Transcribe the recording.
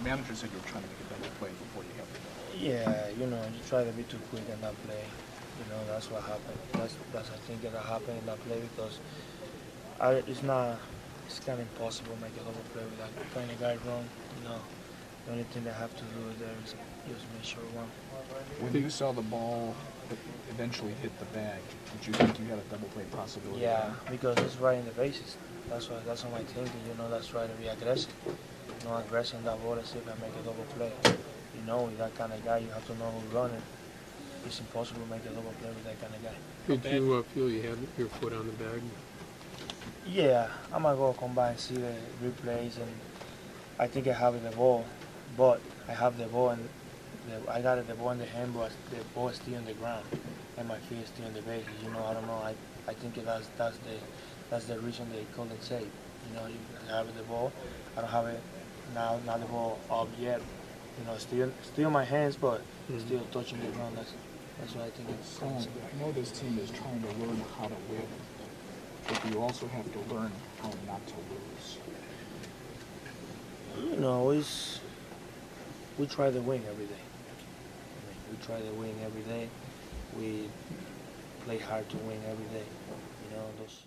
The manager said you were trying to make a double play before you got the ball. Yeah, you know, you try to be too quick in that play. You know, that's what happened. That's that's I think that happened in that play because I, it's not. It's kind of impossible to make a double play without playing a guy wrong. You know, the only thing they have to do there uh, is just make sure one. When you saw the ball eventually hit the bag, did you think you had a double play possibility? Yeah, because it's right in the bases. That's why that's what my thinking. You know, that's try to be aggressive. You know, aggressive that ball and see if I make a double play. You know, with that kind of guy, you have to know who's running. It's impossible to make a double play with that kind of guy. Did you uh, feel you had your foot on the bag? Yeah, I'm gonna go come by and see the replays, and I think I have the ball, but I have the ball and the, I got the ball in the hand, but the ball is still on the ground, and my feet is still on the bases. You know, I don't know. I I think that's that's the that's the reason they call it safe. You know, you have the ball. I don't have it now. Not the ball up yet. You know, still still in my hands, but Mhm. still touching the ground. That's that's what I think it's. Colin, I know this team is trying to learn how to win, but you also have to learn how not to lose. You know, it's we try to win every day. I mean, we try to win every day. We play hard to win every day. You know, those